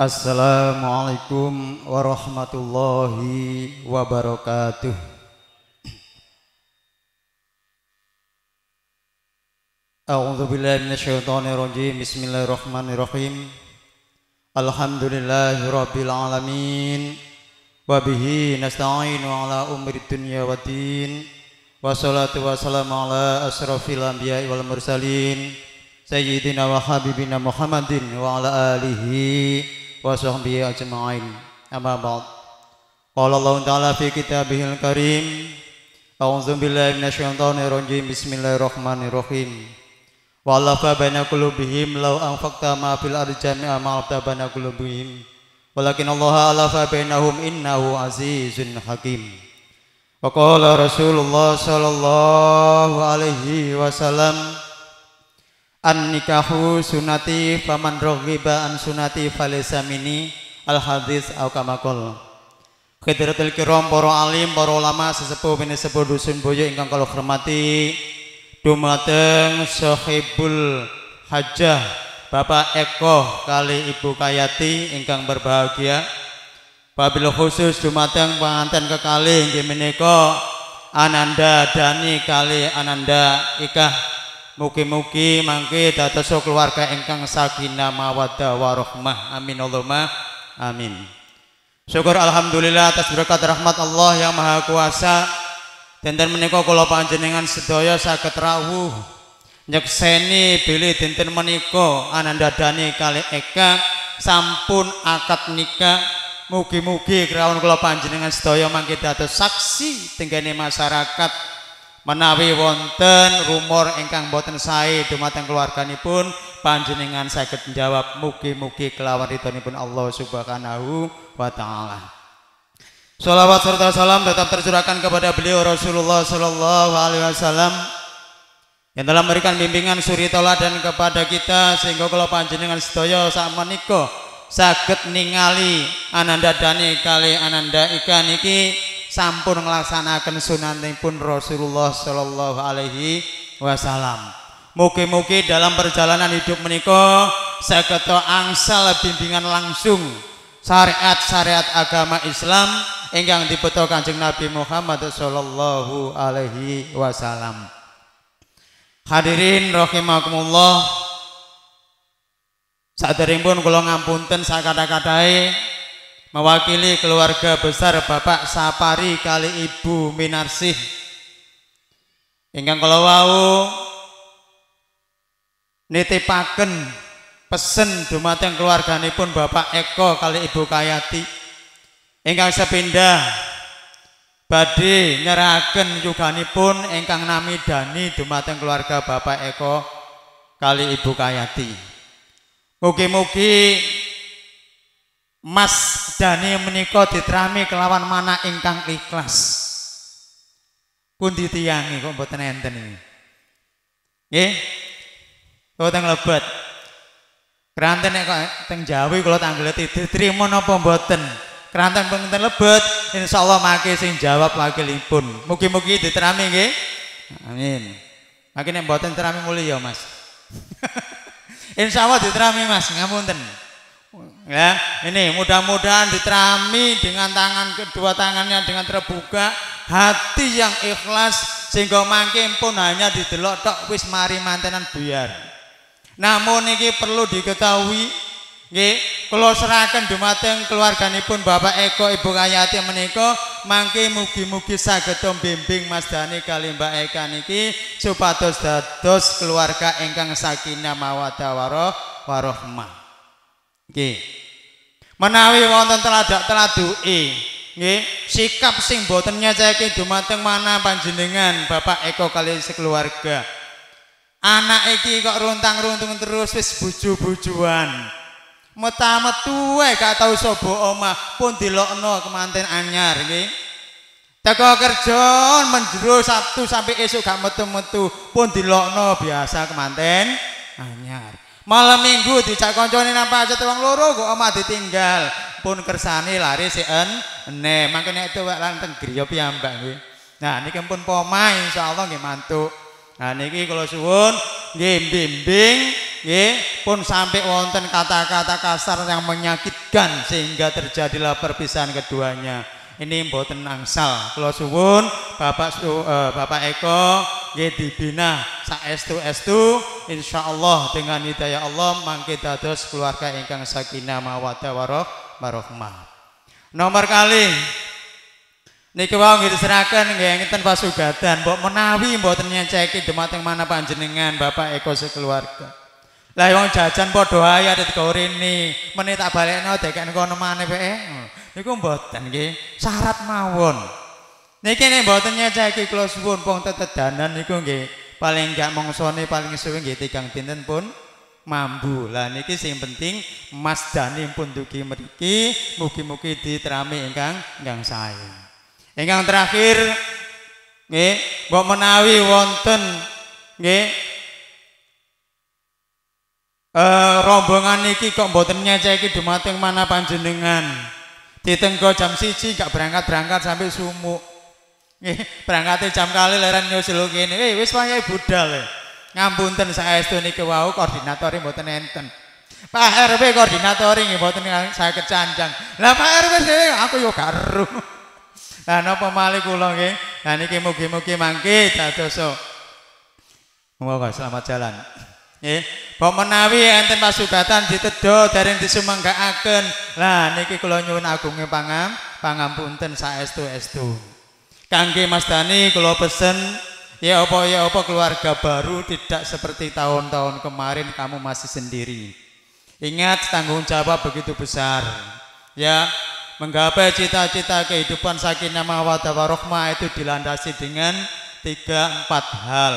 Assalamualaikum warahmatullahi wabarakatuh. A'udzu billahi minasyaitonir rajim. Bismillahirrahmanirrahim. Alhamdulillahirabbil alamin. Wa bihi nasta'inu ala umri dunya waddin. Wassalatu wassalamu ala asrafil anbiya'i wal mursalin. Sayyidina wa habibina Muhammadin wa ala alihi wa sahbihi ajma'in. Amma ba'd. Qala Allah ta'ala fi kitabihil karim. A'udzu billahi minasyaitonir rajim. Bismillahirrahmanirrahim. Wa alafa baina qulubihim law anfaqta ma fil ardi jami'a ma alafta baina qulubihim. Walakin Allah alafa bainahum innahu azizun hakim. Wa qala Rasulullah sallallahu alaihi wasallam An nikahu sunati faman raghiba an sunati falaysa mini al hadis au kamakol. Khidratul kiram para alim para ulama sesepuh bini sepuh dusun boyo ingkang kula hormati dumateng sahibul hajah Bapak Eko kali Ibu Kayati ingkang berbahagia. Wabil khusus dumateng pengantin kekali inggih menika Ananda Dani kali Ananda Ikah Mugi-mugi mangke dados keluarga ingkang sakinah mawaddah warahmah. Amin Allahumma amin. Syukur alhamdulillah atas berkat rahmat Allah yang Maha Kuasa. Dinten menika kula panjenengan sedaya saged rawuh nyekseni bilih dinten menika Ananda Dani kali Eka sampun akad nikah Mugi-mugi kerawan kula panjenengan sedaya mangke dados saksi tenggene masyarakat menawi wonten rumor ingkang boten sae dumateng keluarganipun panjenengan saged menjawab mugi-mugi kelawan ridhonipun Allah Subhanahu wa taala. Salawat serta salam tetap tercurahkan kepada beliau Rasulullah sallallahu alaihi wasallam yang telah memberikan bimbingan suri dan kepada kita sehingga kalau panjenengan sedaya sak menika saged ningali ananda dani kali ananda ikan iki sampun nglaksanaken sunanipun Rasulullah sallallahu alaihi wasallam. Mugi-mugi dalam perjalanan hidup menika saged angsal bimbingan langsung syariat-syariat agama Islam ingkang dibeto Kanjeng Nabi Muhammad sallallahu alaihi wasallam. Hadirin rahimakumullah. Saderengipun kula ngapunten sakata-katahe mewakili keluarga besar Bapak Sapari kali Ibu Minarsih. Ingkang kalau wau nitipaken pesen dumateng keluarganipun Bapak Eko kali Ibu Kayati. Ingkang sepindah badhe nyerahaken yuganipun ingkang nami Dani dumateng keluarga Bapak Eko kali Ibu Kayati. Mugi-mugi Mas Dani menika diterami kelawan mana ingkang ikhlas. Pundi tiyangi kok mboten enten iki. Nggih. Mboten lebet. Keranten nek kok teng Jawi kula tanggeleti diterima napa mboten? Keranten pengenten lebet, insyaallah maki sing jawab wakilipun. Mugi-mugi diterami nggih. Amin. Maki nek mboten terami mulih ya, Mas. insyaallah diterami Mas, ngapunten. Ya, ini mudah-mudahan diterami dengan tangan kedua tangannya dengan terbuka, hati yang ikhlas sehingga makin pun hanya didelok tok wis mari mantenan buyar. Namun ini perlu diketahui nggih, kula serahkan dumateng keluarganipun Bapak Eko Ibu Kayati menika mangke mugi-mugi saged bimbing Mas Dani kali Mbak Eka niki supados dados keluarga ingkang sakinah mawaddah warahmah. Nggih. Menawi wonten teladak teladuke, nggih, sikap sing boten nyacake dumateng mana panjenengan Bapak Eko kali sekeluarga. Anak iki kok runtang-runtung terus wis buju-bujuan. Meta-metu wae gak tau sapa omah pun dilokno kemanten anyar nggih. Teko kerja menjero Sabtu sampai esuk gak metu-metu pun dilokno biasa kemanten anyar. Malam minggu dijak koncone napa aja wong loro kok omah ditinggal. Pun kersane lari si en ene. Makanya itu wak lanteng griya piyambak nggih nah niki pun poma insyaallah nggih mantuk. Nah niki kula suwun nggih bimbing nggih pun sampai wonten kata-kata kasar yang menyakitkan sehingga terjadilah perpisahan keduanya. Ini mboten angsal. Kula suwun Bapak uh, Bapak Eko nggih dibina saestu-estu insyaallah dengan hidayah Allah mangke dados keluarga ingkang sakinah mawaddah warahmah nomor kali Niki wau nggih diseraken nggih ngeten pasugatan, mbok menawi mboten nyeceki dumateng mana panjenengan Bapak Eko sekeluarga. Lah wong jajan padha ae ada teko rene, meneh tak balekno dekek kono maneh wae. Niku mboten nggih, syarat mawon. Niki nek mboten nyeceki kula suwun pong tetedanan niku nggih paling gak mongsone paling suwe nggih tigang dinten pun mambu. Lah niki sing penting Mas Dani pun dugi mriki mugi-mugi diterami ingkang ingkang sae. Ingkang terakhir nggih, mbok menawi wonten nggih eh rombongan niki kok mboten nyeceki dumateng mana panjenengan. Ditenggo jam siji gak berangkat-berangkat sampai sumuk. Nggih, berangkate jam kali leran nyusul kene. Eh wis wayahe budal. Ngapunten saestu niki wau koordinator mboten enten. Pak RW koordinator nggih mboten saya kecancang. Lah Pak RW aku yo gak Lah napa malih kula nggih? Lah niki mugi-mugi mangke dados Moga selamat jalan. Nggih, menawi enten pasugatan ditedha dereng disumenggakaken. Lah niki kula nyuwun agunge pangam pangampunten saestu-estu. Kangge Mas Dani kula pesen ya apa ya apa keluarga baru tidak seperti tahun-tahun kemarin kamu masih sendiri. Ingat tanggung jawab begitu besar. Ya, menggapai cita-cita kehidupan sakinah mawaddah warahmah itu dilandasi dengan tiga empat hal.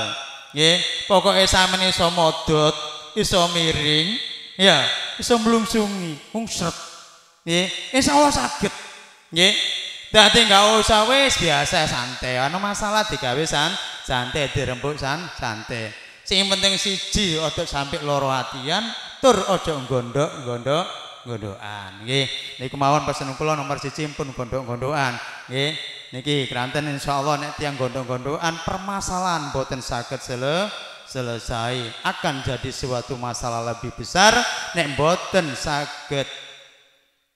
Ya, pokoknya sama iso modot, iso miring, ya, iso melungsungi, mungsret. Ya, insya sakit. Ya, Dadi enggak usah wis biasa santai. Ana masalah digawe san santai dirembuk san santai. Sing penting siji ojo sampai loro atian, tur ojo gondok-gondok gondokan nggih. Niku mawon pesen kula nomor siji pun gondok-gondokan nggih. Niki kranten insyaallah nek tiang gondok-gondokan permasalahan boten saged sele selesai. Akan jadi suatu masalah lebih besar nek boten saged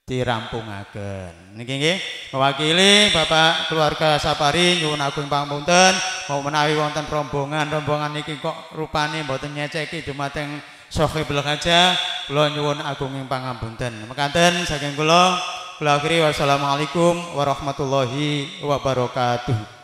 dirampungaken niki nggih mewakili Bapak keluarga Sapari nyuwun agung pangapunten mau menawi wonten rombongan rombongan niki kok rupane boten nyeceki dumateng Sohibul kaca kula nyuwun agunging pangapunten. Mekaten saking kula kula akhiri wassalamualaikum warahmatullahi wabarakatuh.